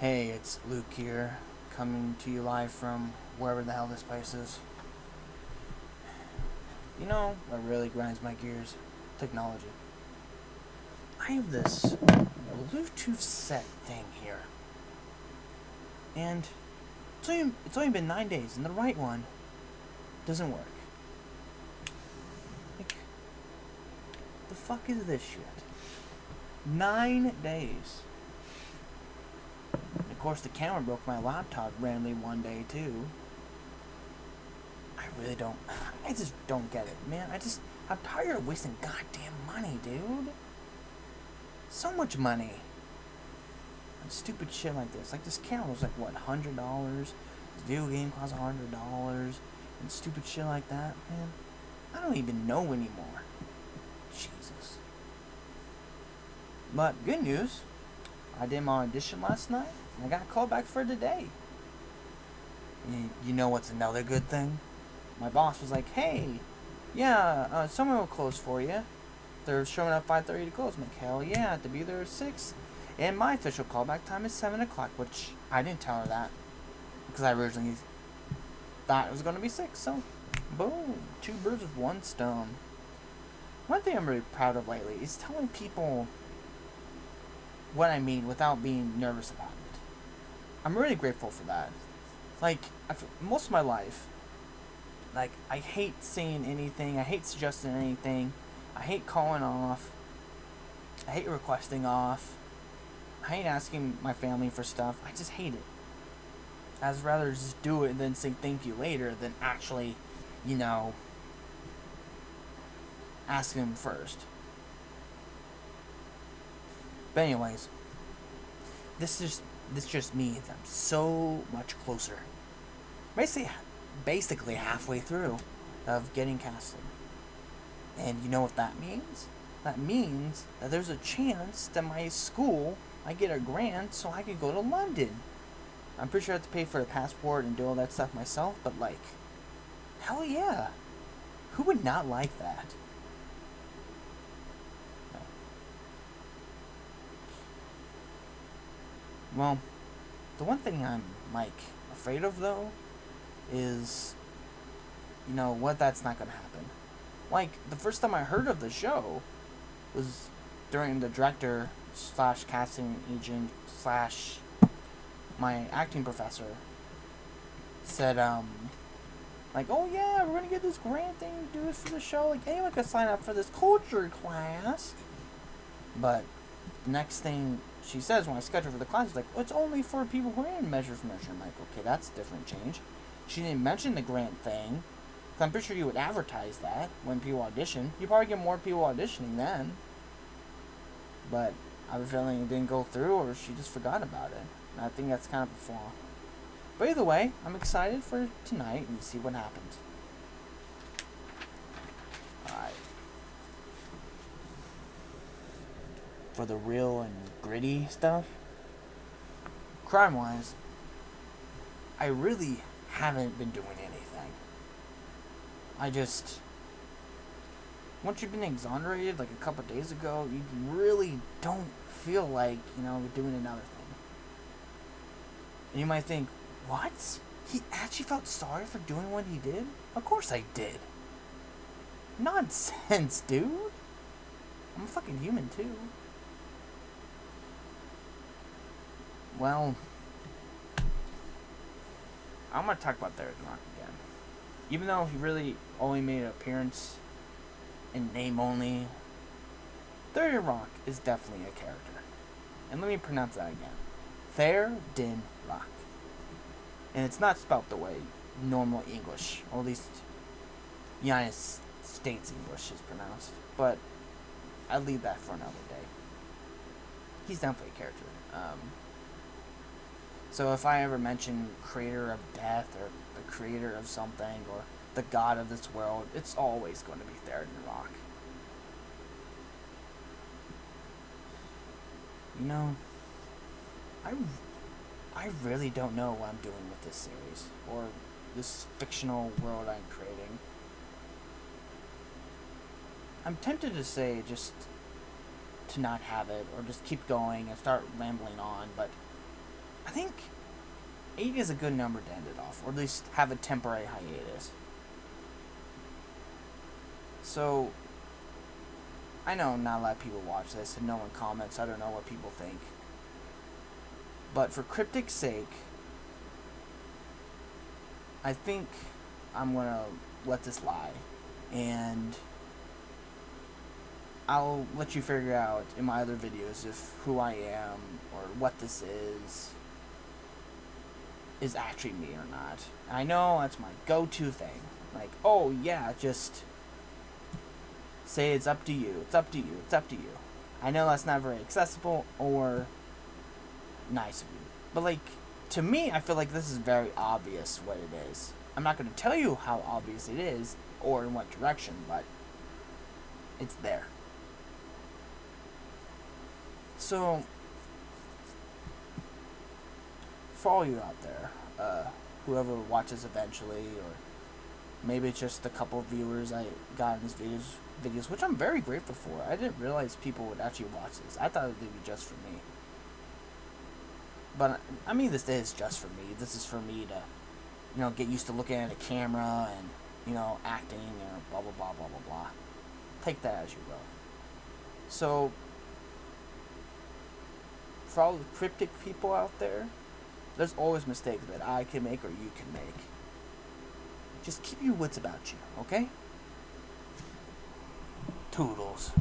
Hey, it's Luke here, coming to you live from wherever the hell this place is. You know what really grinds my gears? Technology. I have this Bluetooth set thing here. And it's only, it's only been nine days, and the right one doesn't work. Like, the fuck is this shit? Nine days. Course, the camera broke my laptop randomly one day, too. I really don't. I just don't get it, man. I just. I'm tired of wasting goddamn money, dude. So much money. On stupid shit like this. Like, this camera was like, what, $100? This video game costs $100. And stupid shit like that, man. I don't even know anymore. Jesus. But good news, I did my audition last night, and I got called back for today. You, you know what's another good thing? My boss was like, "Hey, yeah, uh, someone will close for you. They're showing up 5:30 to close." I'm like, "Hell yeah, I have to be there at six. And my official callback time is seven o'clock, which I didn't tell her that because I originally thought it was going to be six. So, boom, two birds with one stone. One thing I'm really proud of lately is telling people what I mean without being nervous about it. I'm really grateful for that. Like, I've, most of my life, like, I hate saying anything, I hate suggesting anything, I hate calling off, I hate requesting off, I hate asking my family for stuff, I just hate it. I'd rather just do it and then say thank you later than actually, you know, ask them first. But anyways, this is this just means I'm so much closer. Basically, basically halfway through of getting casted. And you know what that means? That means that there's a chance that my school I get a grant so I could go to London. I'm pretty sure I have to pay for a passport and do all that stuff myself, but like, hell yeah. Who would not like that? Well, the one thing I'm like afraid of though is you know what that's not gonna happen. Like the first time I heard of the show was during the director slash casting agent slash my acting professor said um like oh yeah we're gonna get this grant thing do this for the show like anyone could sign up for this culture class but the next thing she says when I schedule for the class like, it's only for people who are in Measure for Measure. I'm like, okay, that's a different change. She didn't mention the grant thing. I'm pretty sure you would advertise that when people audition. You probably get more people auditioning then. But I have a feeling it didn't go through or she just forgot about it. And I think that's kind of a flaw. But either way, I'm excited for tonight and see what happens. Alright. For the real and gritty stuff, crime wise, I really haven't been doing anything. I just. Once you've been exonerated like a couple days ago, you really don't feel like, you know, doing another thing. And you might think, what? He actually felt sorry for doing what he did? Of course I did. Nonsense, dude. I'm a fucking human too. Well, I'm gonna talk about Third Rock again. Even though he really only made an appearance in name only, Third Rock is definitely a character. And let me pronounce that again. Thayer Din Rock. And it's not spelt the way normal English, or at least United States English is pronounced. But I'll leave that for another day. He's definitely a character. Um, so if I ever mention creator of death or the creator of something or the god of this world, it's always going to be Theoden Rock. You know, I, I really don't know what I'm doing with this series or this fictional world I'm creating. I'm tempted to say just to not have it or just keep going and start rambling on, but I think 80 is a good number to end it off, or at least have a temporary hiatus. So, I know not a lot of people watch this, and no one comments. I don't know what people think. But for cryptic's sake, I think I'm gonna let this lie, and I'll let you figure out in my other videos if who I am or what this is is actually me or not. I know that's my go-to thing. Like, oh yeah, just say it's up to you. It's up to you. It's up to you. I know that's not very accessible or nice of you. But like to me, I feel like this is very obvious what it is. I'm not going to tell you how obvious it is or in what direction, but it's there. So, for all you out there, uh, whoever watches eventually, or maybe it's just a couple of viewers I got in these videos, videos, which I'm very grateful for. I didn't realize people would actually watch this. I thought it would be just for me. But I mean, this is just for me. This is for me to, you know, get used to looking at a camera and you know acting or blah blah blah blah blah blah. Take that as you will. So, for all the cryptic people out there, there's always mistakes that I can make or you can make. Just keep your wits about you, okay? Toodles.